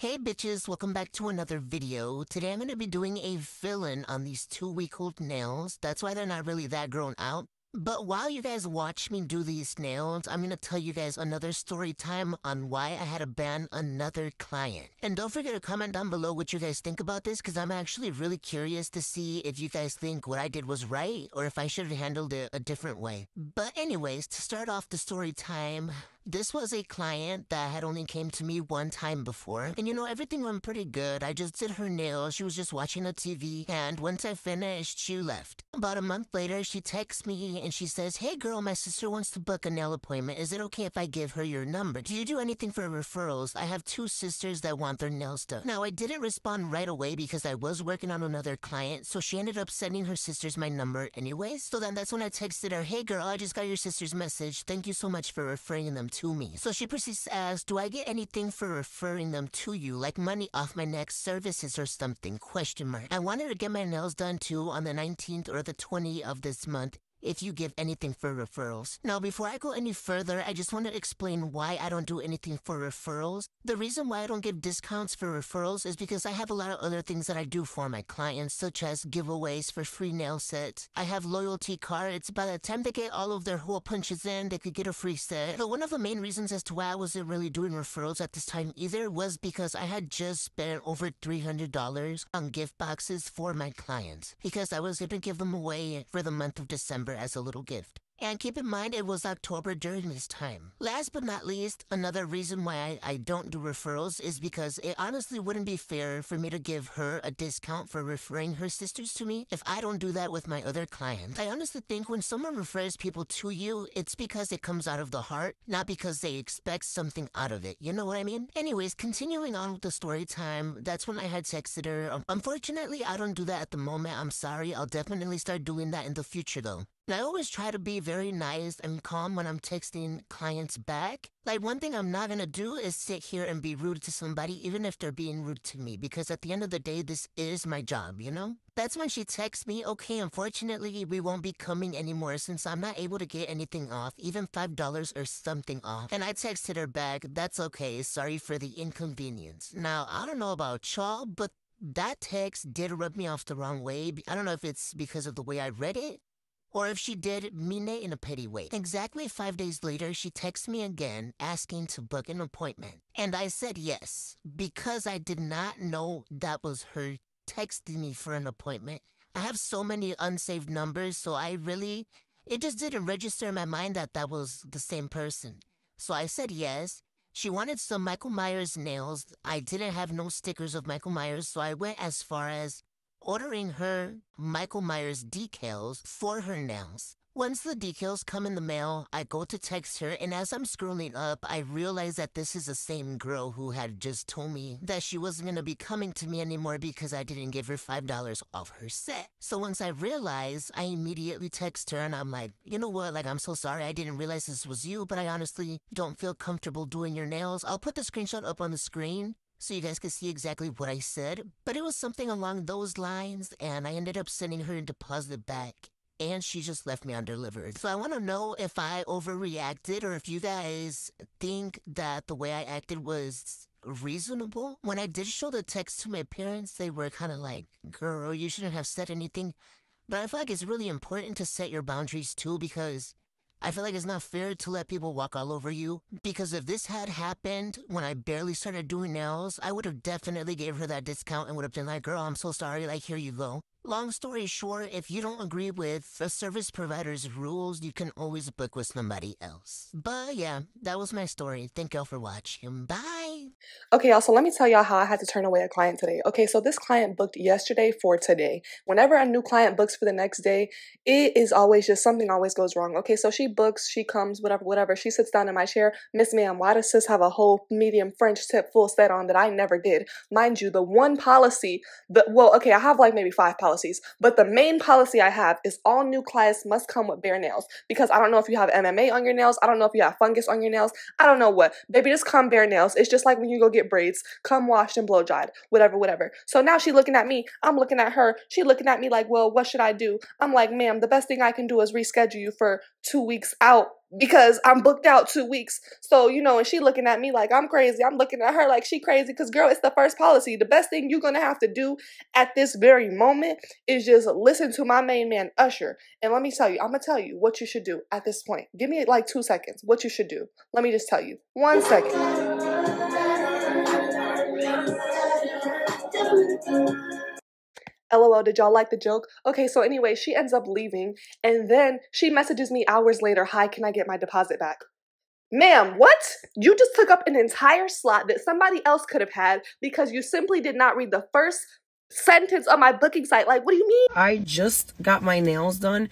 Hey bitches, welcome back to another video. Today I'm going to be doing a fill-in on these two week old nails. That's why they're not really that grown out. But while you guys watch me do these nails, I'm going to tell you guys another story time on why I had to ban another client. And don't forget to comment down below what you guys think about this because I'm actually really curious to see if you guys think what I did was right or if I should have handled it a different way. But anyways, to start off the story time, this was a client that had only came to me one time before. And you know, everything went pretty good. I just did her nails. She was just watching the TV. And once I finished, she left. About a month later, she texts me and she says, Hey girl, my sister wants to book a nail appointment. Is it okay if I give her your number? Do you do anything for referrals? I have two sisters that want their nails done. Now, I didn't respond right away because I was working on another client. So she ended up sending her sisters my number anyways. So then that's when I texted her, Hey girl, I just got your sister's message. Thank you so much for referring them to me. So she proceeds to ask, do I get anything for referring them to you, like money off my next services or something? Question mark. I wanted to get my nails done too on the 19th or the 20th of this month, if you give anything for referrals. Now, before I go any further, I just want to explain why I don't do anything for referrals. The reason why I don't give discounts for referrals is because I have a lot of other things that I do for my clients, such as giveaways for free nail sets. I have loyalty cards. By the time they get all of their hole punches in, they could get a free set. But one of the main reasons as to why I wasn't really doing referrals at this time either was because I had just spent over $300 on gift boxes for my clients because I was going to give them away for the month of December as a little gift. And keep in mind, it was October during this time. Last but not least, another reason why I, I, don't do referrals is because it honestly wouldn't be fair for me to give her a discount for referring her sisters to me if I don't do that with my other clients. I honestly think when someone refers people to you, it's because it comes out of the heart, not because they expect something out of it. You know what I mean? Anyways, continuing on with the story time, that's when I had texted her. Um, unfortunately, I don't do that at the moment. I'm sorry. I'll definitely start doing that in the future, though. I always try to be very nice and calm when I'm texting clients back. Like, one thing I'm not gonna do is sit here and be rude to somebody, even if they're being rude to me, because at the end of the day, this is my job, you know? That's when she texts me, okay, unfortunately, we won't be coming anymore since I'm not able to get anything off, even $5 or something off. And I texted her back, that's okay, sorry for the inconvenience. Now, I don't know about y'all, but that text did rub me off the wrong way. I don't know if it's because of the way I read it or if she did, mean it in a petty way. Exactly five days later, she texts me again asking to book an appointment. And I said yes, because I did not know that was her texting me for an appointment. I have so many unsaved numbers, so I really, it just didn't register in my mind that that was the same person. So I said yes. She wanted some Michael Myers nails. I didn't have no stickers of Michael Myers, so I went as far as ordering her Michael Myers decals for her nails. Once the decals come in the mail, I go to text her, and as I'm scrolling up, I realize that this is the same girl who had just told me that she wasn't to be coming to me anymore because I didn't give her $5 off her set. So once I realize, I immediately text her and I'm like, you know what, like, I'm so sorry, I didn't realize this was you, but I honestly don't feel comfortable doing your nails. I'll put the screenshot up on the screen so you guys could see exactly what I said, but it was something along those lines, and I ended up sending her a deposit back, and she just left me undelivered. So I want to know if I overreacted or if you guys think that the way I acted was reasonable. When I did show the text to my parents, they were kind of like, girl, you shouldn't have said anything. But I feel like it's really important to set your boundaries too because I feel like it's not fair to let people walk all over you because if this had happened when I barely started doing nails, I would have definitely gave her that discount and would have been like, girl, I'm so sorry, like, here you go. Long story short, if you don't agree with the service provider's rules, you can always book with somebody else. But yeah, that was my story. Thank y'all for watching. Bye! Okay, y'all, so let me tell y'all how I had to turn away a client today. Okay, so this client booked yesterday for today. Whenever a new client books for the next day, it is always just something always goes wrong. Okay, so she books, she comes, whatever, whatever. She sits down in my chair. Miss ma'am, why does sis have a whole medium French tip full set on that I never did? Mind you, the one policy, the well, okay, I have like maybe five policies policies, but the main policy I have is all new clients must come with bare nails because I don't know if you have MMA on your nails, I don't know if you have fungus on your nails, I don't know what. Baby, just come bare nails. It's just like when you go get braids, come washed and blow dried, whatever, whatever. So now she looking at me, I'm looking at her, she looking at me like, well, what should I do? I'm like, ma'am, the best thing I can do is reschedule you for two weeks out because I'm booked out two weeks. So, you know, and she looking at me like I'm crazy. I'm looking at her like she crazy because girl, it's the first policy. The best thing you're gonna have to do at this very moment is just listen to my main man Usher. And let me tell you, I'm gonna tell you what you should do at this point. Give me like two seconds. What you should do. Let me just tell you. One second. LOL, did y'all like the joke? Okay, so anyway, she ends up leaving and then she messages me hours later, Hi, can I get my deposit back? Ma'am, what? You just took up an entire slot that somebody else could have had because you simply did not read the first sentence on my booking site. Like, what do you mean? I just got my nails done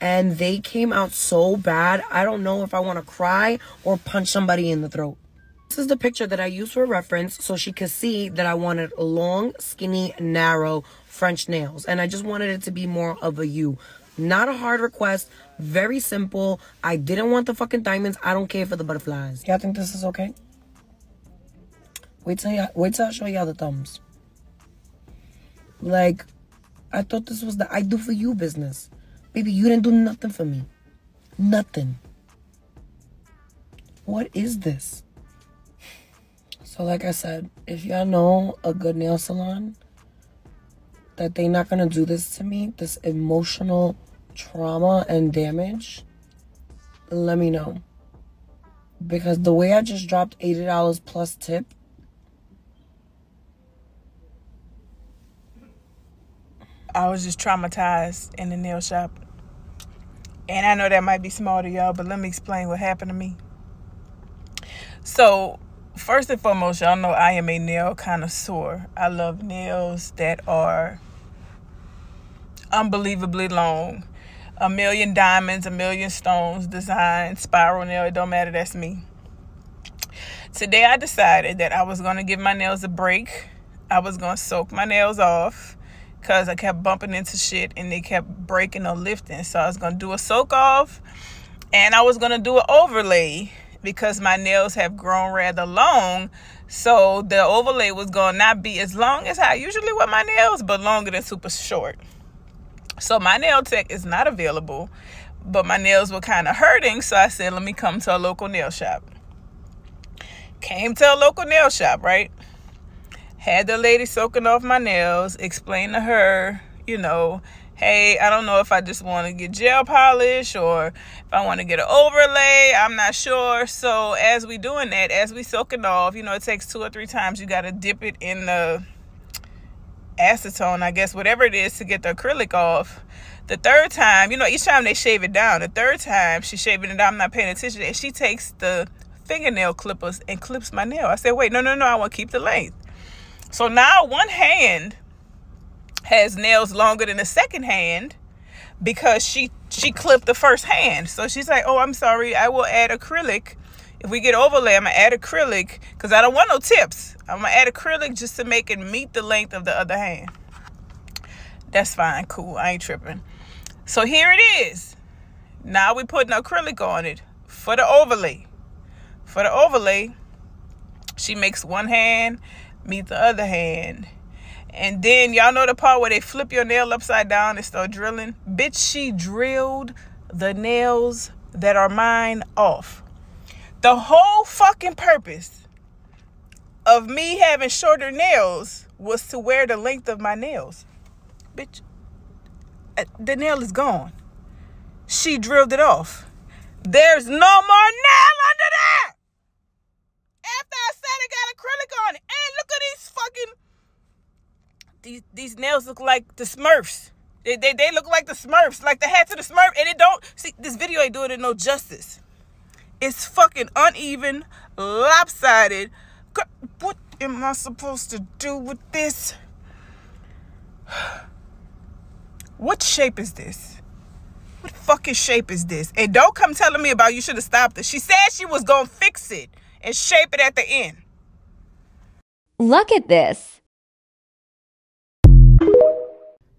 and they came out so bad. I don't know if I want to cry or punch somebody in the throat. This is the picture that I used for reference so she could see that I wanted long, skinny, narrow French nails. And I just wanted it to be more of a U. Not a hard request. Very simple. I didn't want the fucking diamonds. I don't care for the butterflies. Y'all think this is okay? Wait till, you wait till I show y'all the thumbs. Like, I thought this was the I do for you business. Baby, you didn't do nothing for me. Nothing. What is this? So like I said, if y'all know a good nail salon that they not gonna do this to me, this emotional trauma and damage, let me know. Because the way I just dropped $80 plus tip, I was just traumatized in the nail shop. And I know that might be small to y'all, but let me explain what happened to me. So, first and foremost, y'all know I am a nail connoisseur. I love nails that are unbelievably long. A million diamonds, a million stones, design, spiral nail, it don't matter, that's me. Today I decided that I was to give my nails a break. I was to soak my nails off because I kept bumping into shit and they kept breaking or lifting. So I was to do a soak off and I was to do an overlay because my nails have grown rather long. So the overlay was going to not be as long as I usually wear my nails, but longer than super short. So my nail tech is not available, but my nails were kind of hurting. So I said, let me come to a local nail shop. Came to a local nail shop, right? Had the lady soaking off my nails, explained to her, you know, hey, I don't know if I just want to get gel polish or if I want to get an overlay. I'm not sure. So as we doing that, as we soaking off, you know, it takes two or three times. You got to dip it in the acetone, I guess, whatever it is to get the acrylic off. The third time, you know, each time they shave it down. The third time she's shaving it down, I'm not paying attention. And she takes the fingernail clippers and clips my nail. I said, wait, no, no, no, I want to keep the length. So now one hand has nails longer than the second hand because she she clipped the first hand. So she's like, "Oh, I'm sorry. I will add acrylic. If we get overlay, I'm gonna add acrylic because I don't want no tips. I'm gonna add acrylic just to make it meet the length of the other hand. That's fine, cool. I ain't tripping. So here it is. Now we putting acrylic on it for the overlay. For the overlay, she makes one hand meet the other hand and then y'all know the part where they flip your nail upside down and start drilling? Bitch, she drilled the nails that are mine off. The whole fucking purpose of me having shorter nails was to wear the length of my nails. Bitch, uh, the nail is gone. She drilled it off. There's no more nail under that. After I said it got acrylic on it. And look at these fucking these these nails look like the Smurfs. They, they, they look like the Smurfs, like the hats of the Smurf, and it don't see this video ain't doing it no justice. It's fucking uneven, lopsided. What am I supposed to do with this? What shape is this? What fucking shape is this? And don't come telling me about you should have stopped it. She said she was gonna fix it and shape it at the end. Look at this.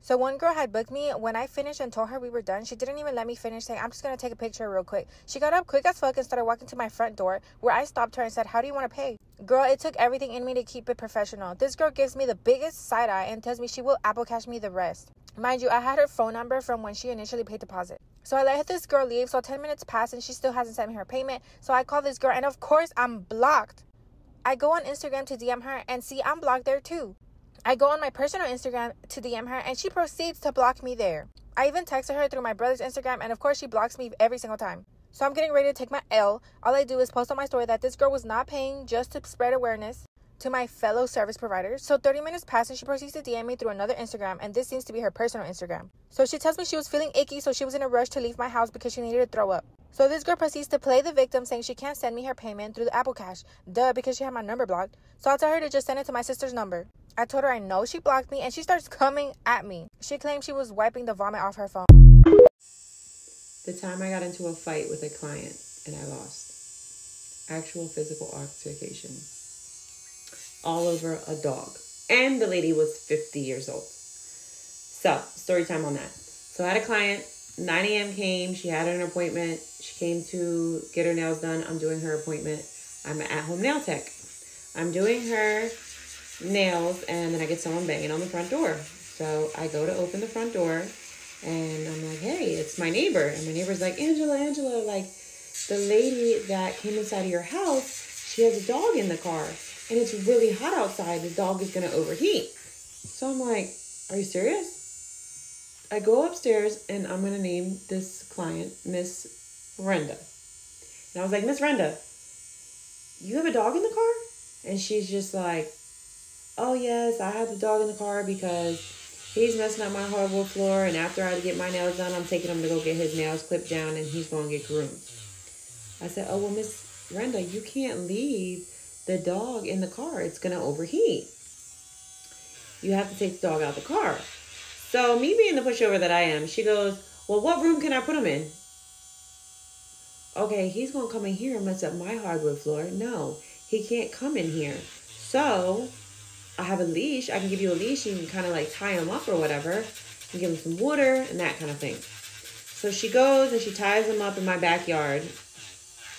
So one girl had booked me. When I finished and told her we were done, she didn't even let me finish saying, I'm just gonna take a picture real quick. She got up quick as fuck and started walking to my front door where I stopped her and said, How do you wanna pay? Girl, it took everything in me to keep it professional. This girl gives me the biggest side eye and tells me she will Apple Cash me the rest. Mind you, I had her phone number from when she initially paid deposit. So I let this girl leave. So 10 minutes pass and she still hasn't sent me her payment. So I call this girl and of course I'm blocked. I go on Instagram to DM her and see I'm blocked there too. I go on my personal Instagram to DM her and she proceeds to block me there. I even texted her through my brother's Instagram and of course she blocks me every single time. So I'm getting ready to take my L. All I do is post on my story that this girl was not paying just to spread awareness to my fellow service providers. So 30 minutes pass and she proceeds to DM me through another Instagram, and this seems to be her personal Instagram. So she tells me she was feeling icky, so she was in a rush to leave my house because she needed to throw up. So this girl proceeds to play the victim, saying she can't send me her payment through the Apple Cash. Duh, because she had my number blocked. So I'll tell her to just send it to my sister's number. I told her I know she blocked me, and she starts coming at me. She claimed she was wiping the vomit off her phone. The time I got into a fight with a client and I lost. Actual physical altercation all over a dog. And the lady was 50 years old. So, story time on that. So, I had a client, 9 a.m. came, she had an appointment. She came to get her nails done. I'm doing her appointment. I'm at home nail tech. I'm doing her nails, and then I get someone banging on the front door. So, I go to open the front door, and I'm like, hey, it's my neighbor. And my neighbor's like, Angela, Angela, like, the lady that came inside of your house, she has a dog in the car and it's really hot outside, the dog is going to overheat. So I'm like, Are you serious? I go upstairs and I'm going to name this client Miss Renda. And I was like, Miss Renda, you have a dog in the car? And she's just like, Oh, yes, I have the dog in the car because he's messing up my hardwood floor. And after I get my nails done, I'm taking him to go get his nails clipped down and he's going to get groomed. I said, Oh, well, Miss Renda, you can't leave the dog in the car. It's going to overheat. You have to take the dog out of the car. So, me being the pushover that I am, she goes, Well, what room can I put him in? Okay, he's to come in here and mess up my hardwood floor. No, he can't come in here. So, I have a leash. I can give you a leash. You can kind of like tie him up or whatever. And give him some water and that kind of thing. So she goes and she ties him up in my backyard.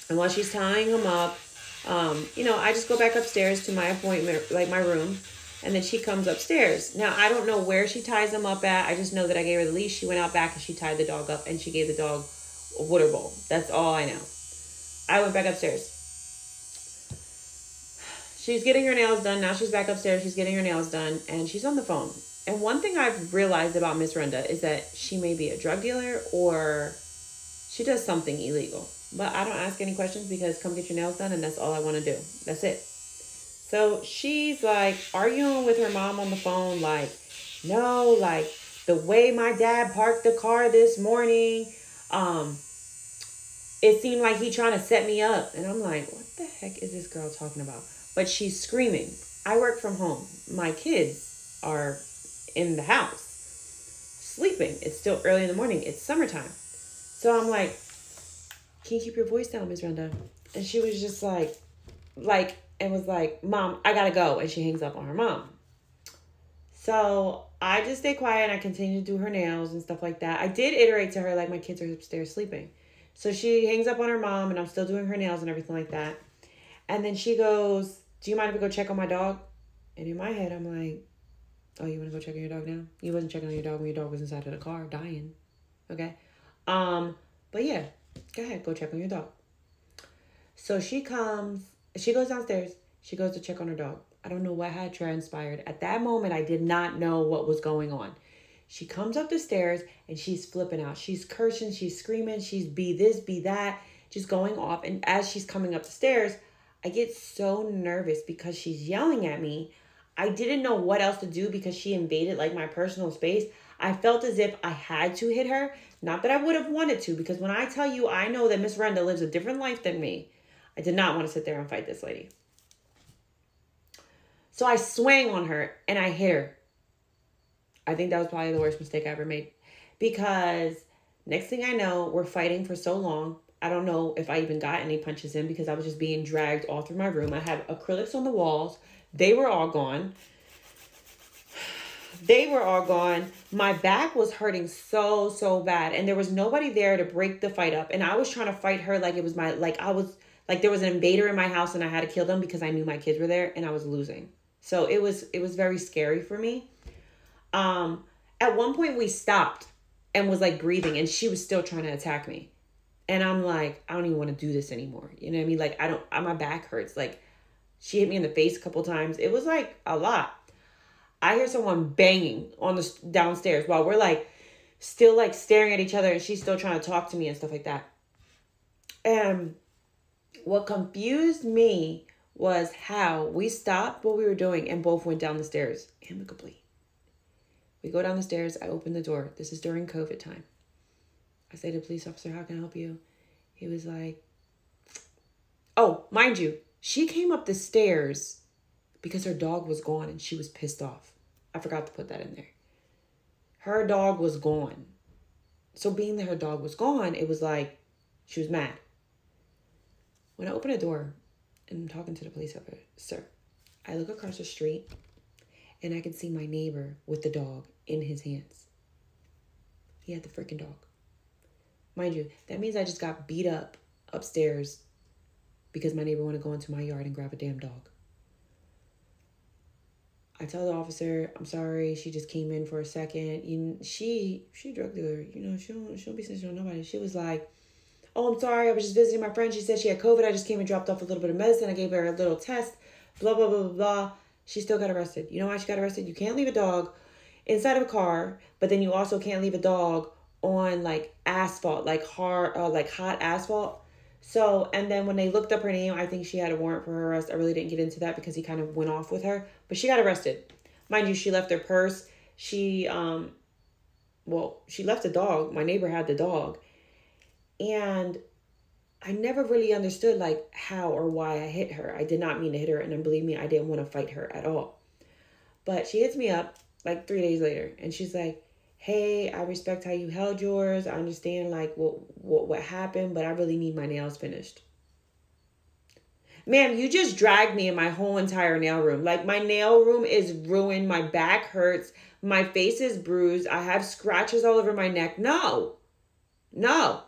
And while she's tying him up, um, you know, I just go back upstairs to my appointment, like my room, and then she comes upstairs. Now, I don't know where she ties them up at. I just know that I gave her the leash. She went out back and she tied the dog up and she gave the dog a water bowl. That's all I know. I went back upstairs. She's getting her nails done. Now she's back upstairs. She's getting her nails done and she's on the phone. And one thing I've realized about Miss Renda is that she may be a drug dealer or she does something illegal. But I don't ask any questions because come get your nails done and that's all I want to do. That's it. So she's like arguing with her mom on the phone, like, no, like the way my dad parked the car this morning, um, it seemed like he trying to set me up. And I'm like, what the heck is this girl talking about? But she's screaming. I work from home. My kids are in the house sleeping. It's still early in the morning. It's summertime. So I'm like, can you keep your voice down, Miss Renda? And she was just like, like, and was like, Mom, I gotta go. And she hangs up on her mom. So I just stay quiet and I continue to do her nails and stuff like that. I did iterate to her, like, my kids are upstairs sleeping. So she hangs up on her mom and I'm still doing her nails and everything like that. And then she goes, Do you mind if we go check on my dog? And in my head, I'm like, Oh, you wanna go check on your dog now? You wasn't checking on your dog when your dog was inside of the car dying. Okay. Um, but yeah, Go ahead, go check on your dog. So she comes, she goes downstairs, she goes to check on her dog. I don't know what had transpired. At that moment, I did not know what was going on. She comes up the stairs and she's flipping out. She's cursing, she's screaming, she's be this, be that, just going off. And as she's coming up the stairs, I get so nervous because she's yelling at me. I didn't know what else to do because she invaded like my personal space. I felt as if I had to hit her not that I would have wanted to, because when I tell you I know that Miss Renda lives a different life than me, I did not want to sit there and fight this lady. So I swang on her and I hit her. I think that was probably the worst mistake I ever made. Because next thing I know, we're fighting for so long. I don't know if I even got any punches in because I was just being dragged all through my room. I had acrylics on the walls, they were all gone. They were all gone. My back was hurting so, so bad. And there was nobody there to break the fight up. And I was trying to fight her like it was my, like I was, like there was an invader in my house and I had to kill them because I knew my kids were there and I was losing. So it was, it was very scary for me. Um, at one point we stopped and was like breathing and she was still trying to attack me. And I'm like, I don't even want to do this anymore. You know what I mean? Like I don't my back hurts. Like she hit me in the face a couple times. It was like a lot. I hear someone banging on the downstairs while we're like still like staring at each other and she's still trying to talk to me and stuff like that. And what confused me was how we stopped what we were doing and both went down the stairs amicably. We go down the stairs. I open the door. This is during COVID time. I say to the police officer, How can I help you? He was like, Oh, mind you, she came up the stairs because her dog was gone and she was pissed off. I forgot to put that in there. Her dog was gone. So, being that her dog was gone, it was like she was mad. When I open a door and I'm talking to the police officer, sir, I look across the street and I can see my neighbor with the dog in his hands. He had the freaking dog. Mind you, that means I just got beat up upstairs because my neighbor wanted to go into my yard and grab a damn dog. I tell the officer, I'm sorry, she just came in for a second. You, she, she drug dealer, you know, she don't, she don't be snitching on nobody. She was like, oh, I'm sorry, I was just visiting my friend. She said she had COVID. I just came and dropped off a little bit of medicine. I gave her a little test, blah, blah, blah, blah, blah. She still got arrested. You know why she got arrested? You can't leave a dog inside of a car, but then you also can't leave a dog on like asphalt, like hard, uh, like hot asphalt. So, and then when they looked up her name, I think she had a warrant for her arrest. I really didn't get into that because he kind of went off with her, but she got arrested. Mind you, she left her purse. She, um, well, she left the dog. My neighbor had the dog. And I never really understood like how or why I hit her. I did not mean to hit her, and um, believe me, I didn't want to fight her at all. But she hits me up like three days later, and she's like, "Hey, I respect how you held yours. I understand like what what what happened, but I really need my nails finished." Ma'am, you just dragged me in my whole entire nail room. Like my nail room is ruined. My back hurts. My face is bruised. I have scratches all over my neck. No, no.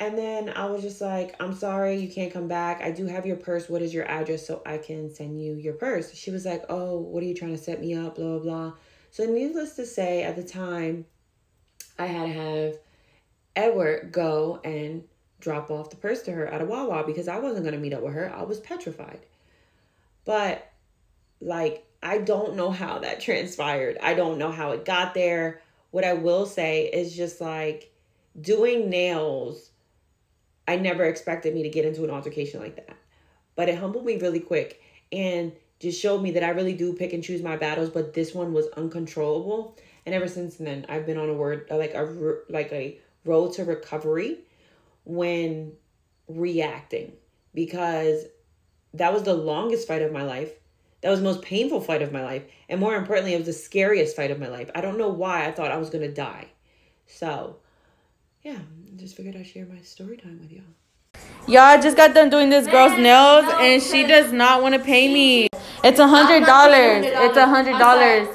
And then I was just like, I'm sorry, you can't come back. I do have your purse. What is your address so I can send you your purse? She was like, Oh, what are you trying to set me up? Blah, blah, blah. So, needless to say, at the time, I had to have Edward go and drop off the purse to her at a Wawa because I wasn't going to meet up with her. I was petrified. But, like, I don't know how that transpired. I don't know how it got there. What I will say is just like doing nails I never expected me to get into an altercation like that. But it humbled me really quick and just showed me that I really do pick and choose my battles, but this one was uncontrollable. And ever since then, I've been on a word like a like a road to recovery when reacting because that was the longest fight of my life. That was the most painful fight of my life. And more importantly, it was the scariest fight of my life. I don't know why I thought I was going to die. So, yeah, just figured I'd share my story time with y'all. Y'all just got done doing this girl's nails and she does not want to pay me. It's a hundred dollars. It's a hundred dollars.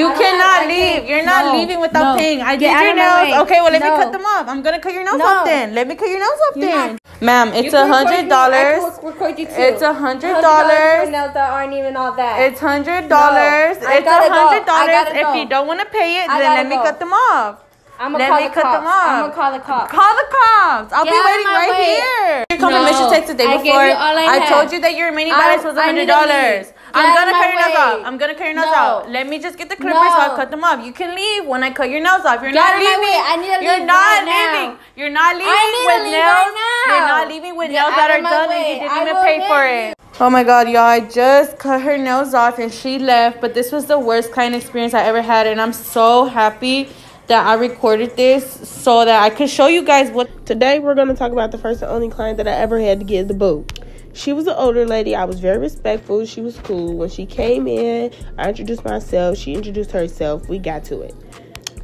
You cannot leave. You're not no, leaving without no. paying. I did your nails. Okay, well let no. me cut them off. I'm gonna cut your nails off then. Let me cut your nails off then. Ma'am, it's a hundred dollars. It's a hundred dollars. Nails that aren't even all that. It's hundred dollars. It's a hundred dollars. If you don't want to pay it, then let me cut them off. I'm gonna call the cut cops. them off. I'm gonna call the cops. Call the cops. I'll Get be waiting right way. here. Your confirmation no. text the day before. I, I told you that your remaining balance was hundred dollars. I'm gonna cut your nails off. I'm gonna cut your nails no. out. Let me just get the clippers no. so I'll cut them off. You can leave when I cut your nails off. You're Get not leaving. I need to You're leave not right leaving. Now. You're not leaving with nails. Right You're not leaving with Get nails that are done way. and you didn't I even pay for it. Oh my god, y'all, I just cut her nails off and she left, but this was the worst client experience I ever had, and I'm so happy that I recorded this so that I could show you guys what. Today, we're going to talk about the first and only client that I ever had to get the boot. She was an older lady. I was very respectful. She was cool. When she came in, I introduced myself. She introduced herself. We got to it.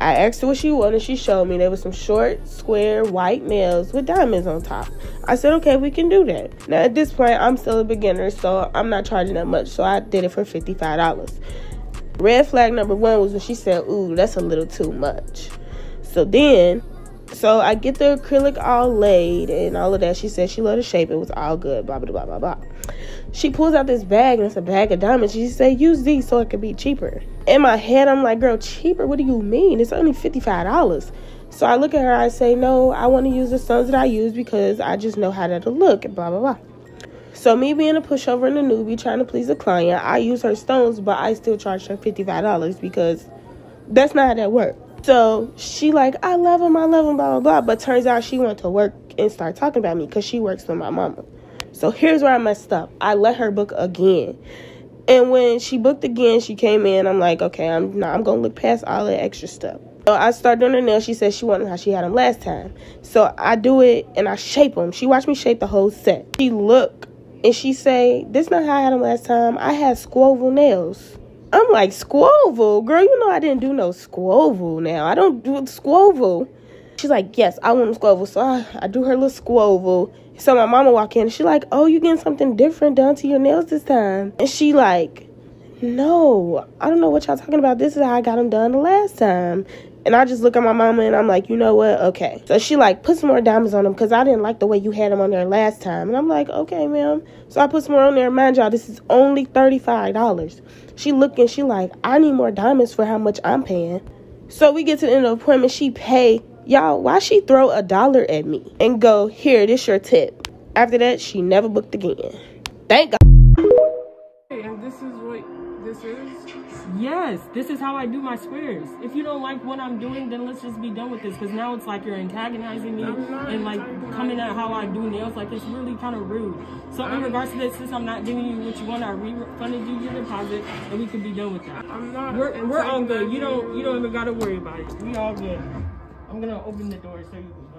I asked her what she wanted. She showed me there was some short, square, white nails with diamonds on top. I said, okay, we can do that. Now, at this point, I'm still a beginner, so I'm not charging that much. So I did it for $55. Red flag number one was when she said, Ooh, that's a little too much. So then, so I get the acrylic all laid and all of that. She said she loved the shape. It was all good, blah, blah, blah, blah, blah. She pulls out this bag and it's a bag of diamonds. She said, use these so it could be cheaper. In my head, I'm like, girl, cheaper? What do you mean? It's only $55. So I look at her, I say, no, I want to use the stones that I use because I just know how that'll look, and blah, blah, blah. So me being a pushover and a newbie trying to please a client, I use her stones, but I still charge her $55 because that's not how that works. So she like, I love him, I love him, blah, blah, blah. But turns out she went to work and start talking about me because she works with my mama. So here's where I messed up. I let her book again. And when she booked again, she came in. I'm like, okay, I'm not, I'm gonna look past all the extra stuff. So I start doing her nails. She said she wanted how she had them last time. So I do it and I shape them. She watched me shape the whole set. She look and she say, "This not how I had them last time. I had squoval nails." I'm like, "Squoval, girl, you know I didn't do no squoval. Now I don't do squoval." She's like, "Yes, I want a squoval." So I, I do her little squoval. So my mama walk in she like, "Oh, you getting something different done to your nails this time?" And she like, "No, I don't know what y'all talking about. This is how I got them done the last time." And I just look at my mama and I'm like, you know what? Okay. So she like put some more diamonds on them because I didn't like the way you had them on there last time. And I'm like, okay, ma'am. So I put some more on there. Mind y'all, this is only $35. She looking, she like, I need more diamonds for how much I'm paying. So we get to the end of the appointment. She pay. Y'all, why she throw a dollar at me and go, here, this your tip. After that, she never booked again. Thank God. Yes, this is how I do my squares. If you don't like what I'm doing, then let's just be done with this. Because now it's like you're antagonizing me and like coming at how I do nails. Like it's really kind of rude. So in regards to this, since I'm not giving you what you want, I refunded you your deposit, and we can be done with that. I'm not. We're we're all good. You don't you don't even gotta worry about it. We all good. I'm gonna open the door so you can.